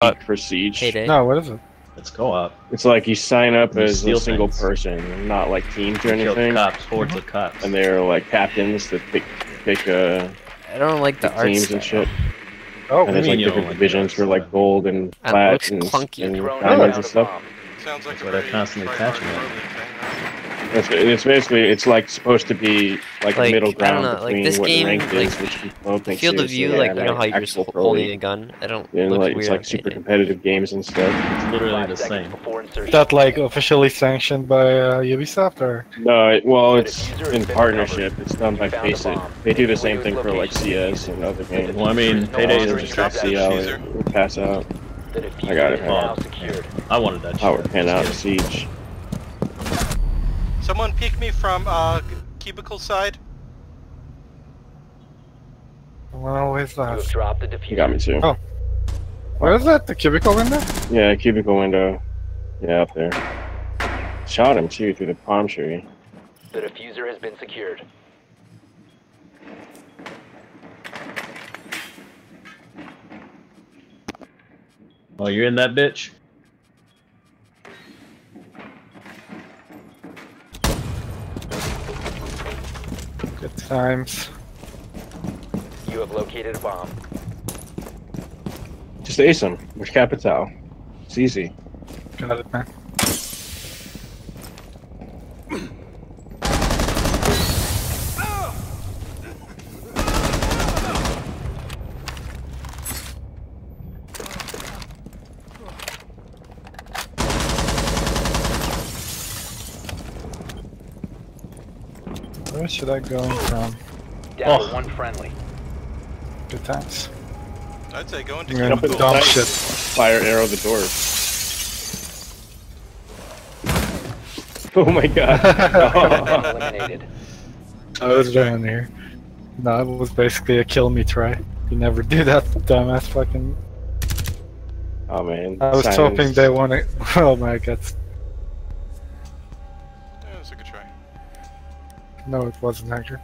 Uh, for Siege. Heyday. No, what is it? Let's go up. It's like you sign up You as a single things. person, not like teams or Kill anything. cops, hordes of cops. And they're like captains that pick pick uh, I don't like the teams style. and shit. Oh, And there's like you different don't like divisions for like gold and And plat looks and, clunky. and Throwing diamonds and stuff. Sounds like That's a why they're very constantly try-hard patching it. clothing thing, right? It's, it's basically it's like supposed to be like, Like, a middle I don't ground know, like, between this what game, ranked is, which people don't think field of view, like you know how you're just holding a gun. I don't. And looks like weird. it's like super competitive games and stuff. It's literally the same. before insertion. is that like officially sanctioned by uh, Ubisoft or? No, it, well, it's in partnership. It's done by We Faceit. They do the same thing for like. CS and other games. Well, I mean, Payday longer is just Just Drop see that how diffuser. it will pass out. The diffuser I got it. man. secured. I wanted that How shit. pan out in Siege. Someone peek me from uh, cubicle side. Well, where's You that? dropped the You got me too. Oh. Where is that? The cubicle window? Yeah, cubicle window. Yeah, up there. Shot him too through the palm tree. The diffuser has been secured. Oh, you're in that bitch? Times. You have located a bomb. Just ace him with Capitão. It's easy. Got it, man. Where should I go from? Down Oh. to one friendly. Good times. I'd say go into I'm gonna Jump in dump sight. shit. Fire arrow the door. Oh my god. Eliminated. I was down here. No, it was basically a kill me try. You never do that, dumbass fucking. oh man. I was Silence. hoping they want to. Oh my god. No, it wasn't Hector.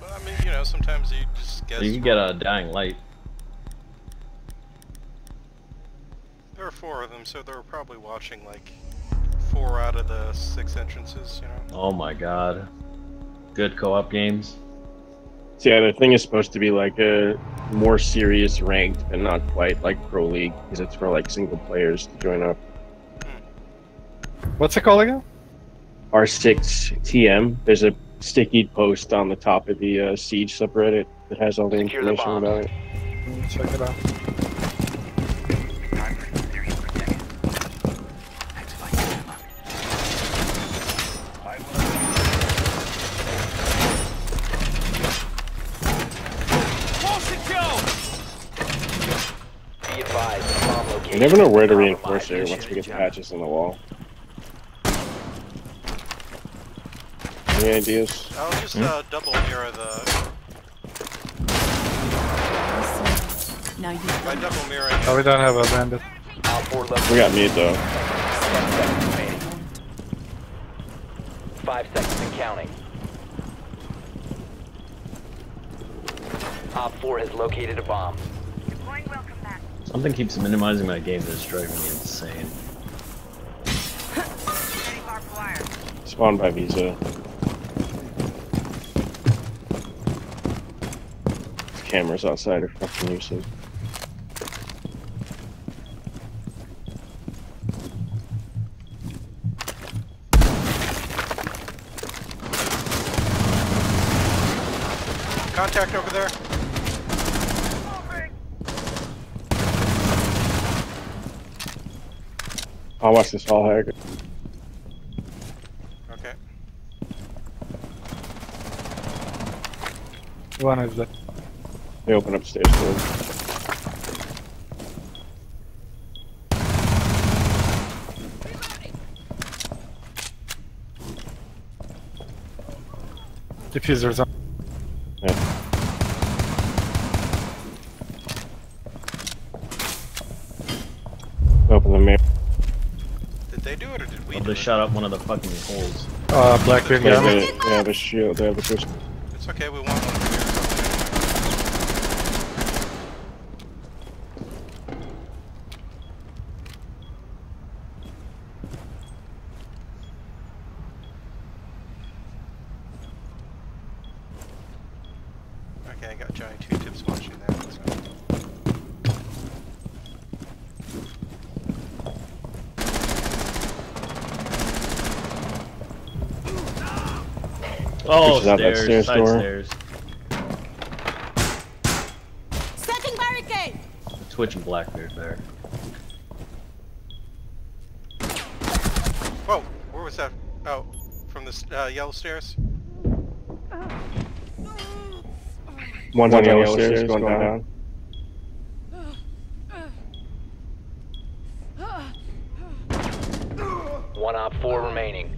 But I mean, you know, sometimes you just guess. You can get a dying light. There are four of them, so they were probably watching like four out of the six entrances. You know. Oh my god. Good co-op games. So yeah, the thing is supposed to be like a more serious ranked, and not quite like Pro League, because it's for like single players to join up. Hmm. What's it called again? R6 TM. There's a sticky post on the top of the uh, Siege subreddit that has all the Secure information bomb. about it. Check it out. Be advised, the bomb location. You never know where to reinforce compromised. here once we get the patches in the wall. Any ideas? I'll just Hmm? uh, double mirror the. Now you By double mirroring. Oh, we don't have a bandit. Op four level. We got mid though. Ten seconds remaining. Five seconds and counting. Op 4 has located a bomb. Something keeps minimizing my game that's driving me insane. Spawned by Visa. Cameras outside are fucking useless. Contact over there. I'll watch this all hack. Okay. One is the. They open upstairs door. Diffuser's on. Yeah. Open the mirror. Did they do it or did we Oh, do they it? shot up one of the fucking holes. Uh, Blackbeard They have Gamma. the, they have a shield. They have a first. It's okay, we want one over here. got giant two tips watching that. So. Oh, Pushes out that stairs, stairs side door. stairs. Setting barricade! Twitch and Blackbeard there. Whoa, where was that? Oh, from the uh, yellow stairs. One's on yellow stairs going down. One op four remaining.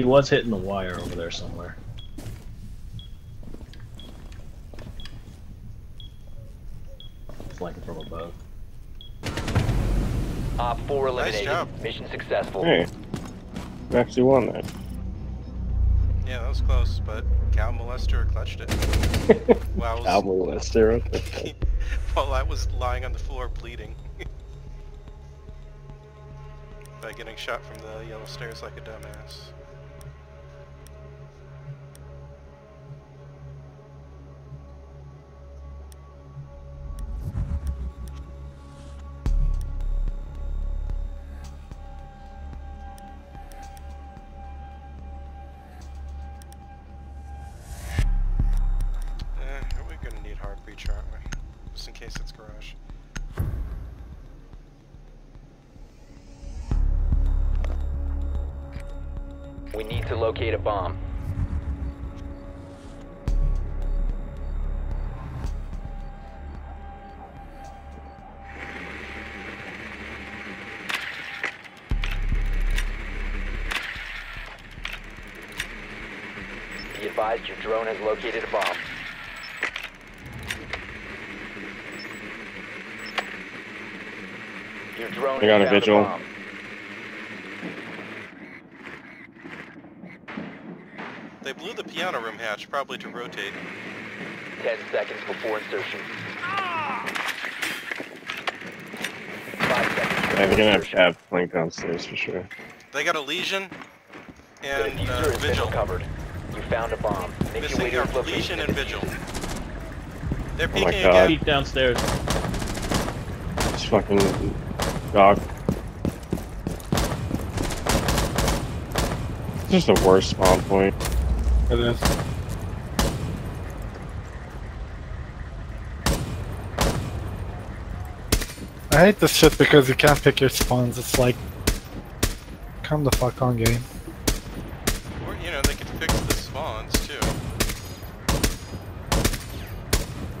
He was hitting the wire over there somewhere. Flanking from above. Op four Nice eliminated. job. Mission successful. Hey, we actually won that. Yeah, that was close, but Cal Molester clutched it. Wow, I was- Album Lester. what while I was lying on the floor bleeding. By getting shot from the yellow stairs like a dumbass. We need to locate a bomb. Be advised your drone has located a bomb. Your drone I got a found visual. bomb. They blew the piano room hatch, probably to rotate. Ten seconds before insertion. Five seconds Yeah, before they're gonna have insertion. Cav flank downstairs for sure. They got a Legion The and diffuser uh, Vigil. covered. You found a bomb. Make your way Missing to are its location. Legion and Vigil. They're Oh my peeking God. again. Peek downstairs. This fucking dog. It's just the worst spawn point. It is. I hate this shit because you can't pick your spawns. It's like, come the fuck on, game. Or, you know, they could fix the spawns too.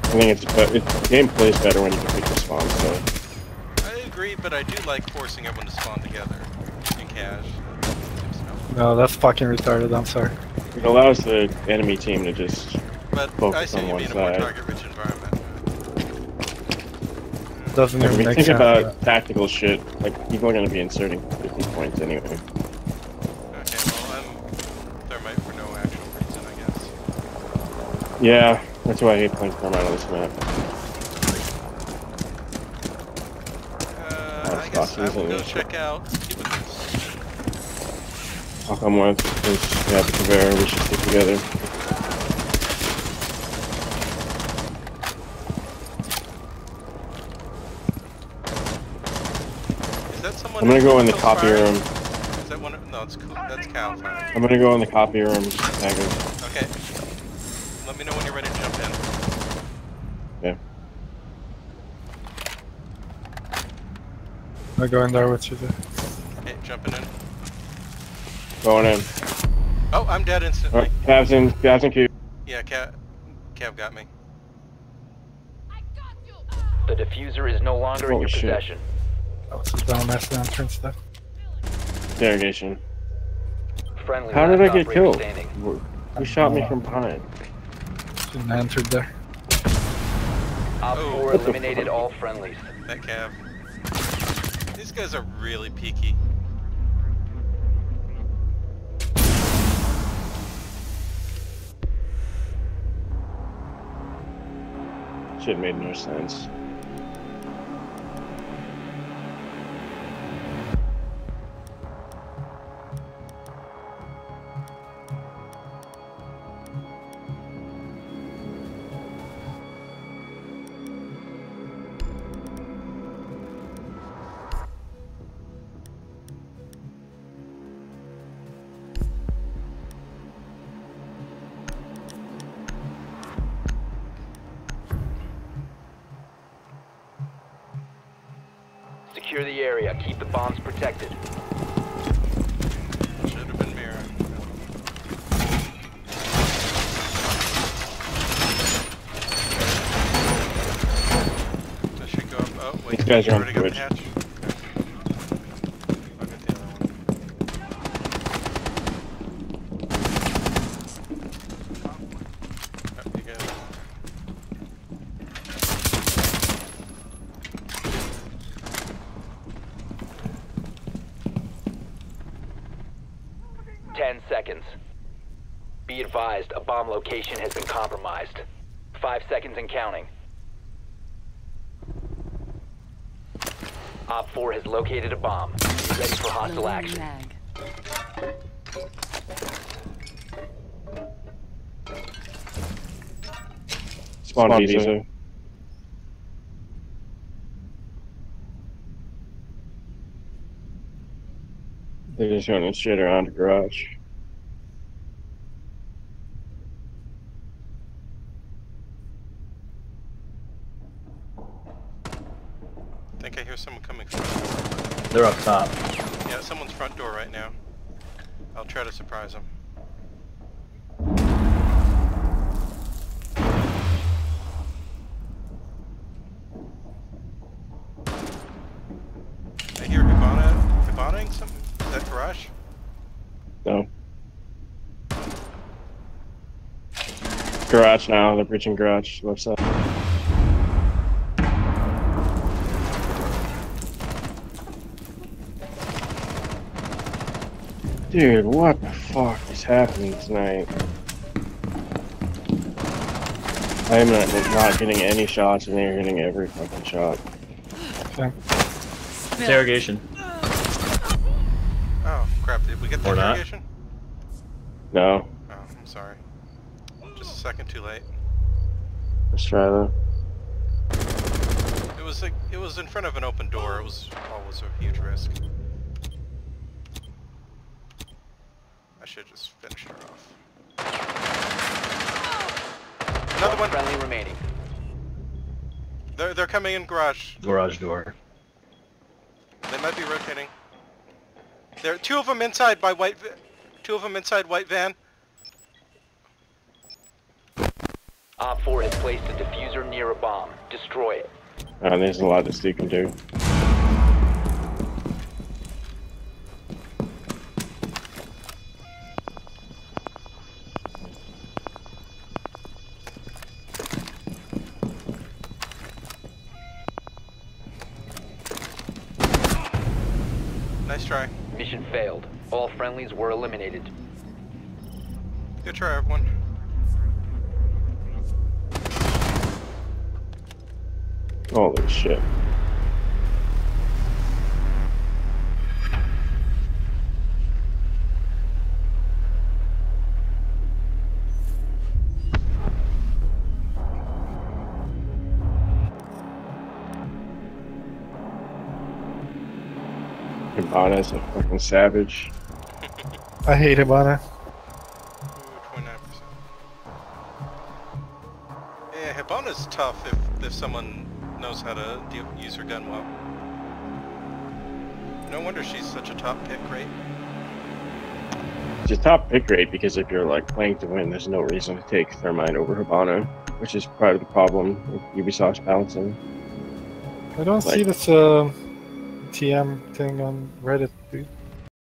I think it's uh, but it, the game plays better when you can pick your spawns. So I agree, but I do like forcing everyone to spawn together in cash. No, that's fucking retarded. I'm sorry. it allows the enemy team to just But I Focus see on you one mean a more side. target-rich environment. Doesn't I even make think sense. about tactical shit. Like people are gonna be inserting 50 points anyway. Okay, well, I'm thermite for no actual reason, I guess. Yeah, that's why I hate playing Thermite on this map. Uh, I guess I will go shit. check out cubicles. I'll come with yeah, the conveyor we should stick together. Is that someone? I'm gonna go in the copy firing? room. Is that one? No, it's cool. That's Cal firing. I'm gonna go in the copy room. Just. Okay. Let me know when you're ready to jump in. Yeah. I go in there with you. There. Okay, jumping in. Going in. Oh, I'm dead instantly. Alright, Cavs in. Cavs in queue. Yeah, Cav, Cav got me. The diffuser is no longer in Holy your shit. possession. That was a dumbass entrance there. Interrogation. Friendly How did I get killed? standing. Who shot me uh, from behind? Shouldn't have entered there. Op Oh. 4 What the eliminated all friendlies. That cab. These guys are really peaky. Shit made no sense. Secure the area. Keep the bombs protected. Should have been Mira. That should go up. Oh, wait. These guys are on the bridge. hatch? Okay. I'll get the other one. Oh, you got it. Ten seconds. Be advised, a bomb location has been compromised. Five seconds and counting. Op 4 has located a bomb. Be ready for hostile Loading action. mag. Spawn, visa. They're just going straight around the garage. I think I hear someone coming from. They're up top. Yeah, someone's front door right now. I'll try to surprise them. I hear Hibana, Hibanaing something? Is that garage? No. Garage now. They're breaching garage. Left side. Dude, what the fuck is happening tonight? I am not, not getting any shots, and they're getting every fucking shot. Interrogation. Oh, crap. Did we get the Or not. interrogation? No, Oh, I'm sorry. Just a second too late. let's try that. It was like, it was in front of an open door. It was oh, always a huge risk. Should just finish her off. Another one. Friendly remaining. They're they're coming in garage. Garage door. They might be rotating. There are two of them inside by white. Va- two of them inside white van. Op 4 has placed a diffuser near a bomb. Destroy it. Uh, there's a lot that Steve can do. Friendlies were eliminated. Good try, everyone. Holy shit. Hibana's a fucking savage. I hate Hibana. Ooh, 29%. Yeah, Hibana's tough if, if someone knows how to deal, use her gun well. No wonder she's such a top pick, rate. She's a top pick rate because if you're like playing to win, there's no reason to take Thermite over Hibana, which is part of the problem with Ubisoft's balancing. I don't see this uh, TM thing on Reddit, dude.